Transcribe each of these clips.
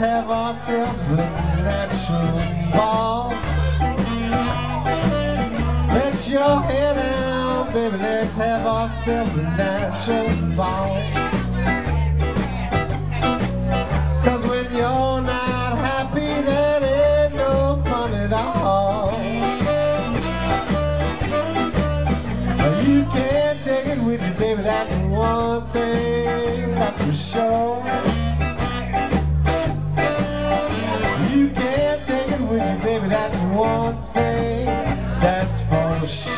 let's have ourselves a natural ball. Let your head down, baby, let's have ourselves a natural ball. Cause when you're not happy, that ain't no fun at all. You can't take it with you, baby, that's one thing, that's for sure.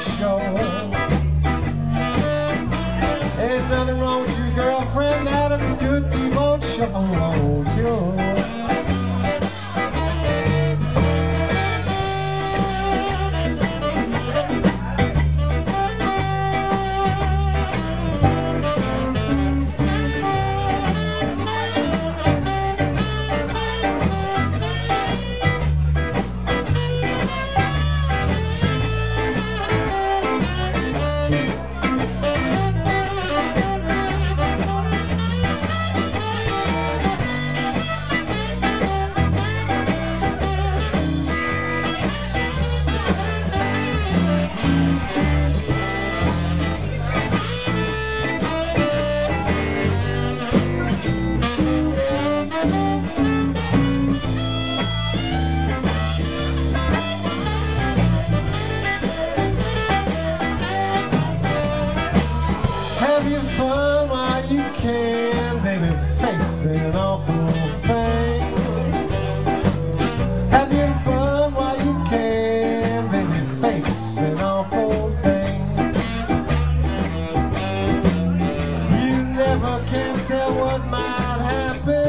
For Have your fun while you can, baby. Fate's an awful thing. Have your fun while you can, baby. Fate's an awful thing. You never can tell what might happen.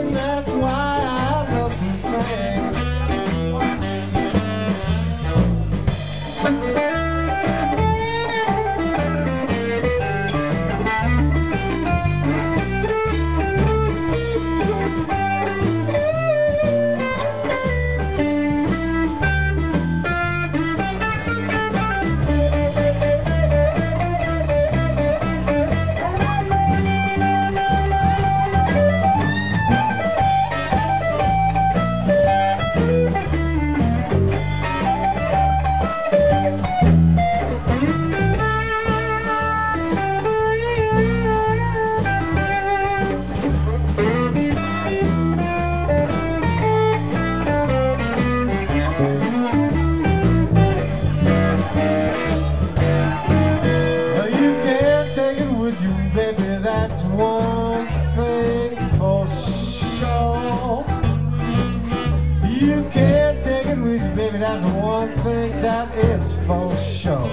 For sure.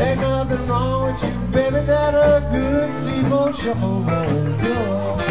Ain't nothing wrong with you, baby. That a good shuffle won't go.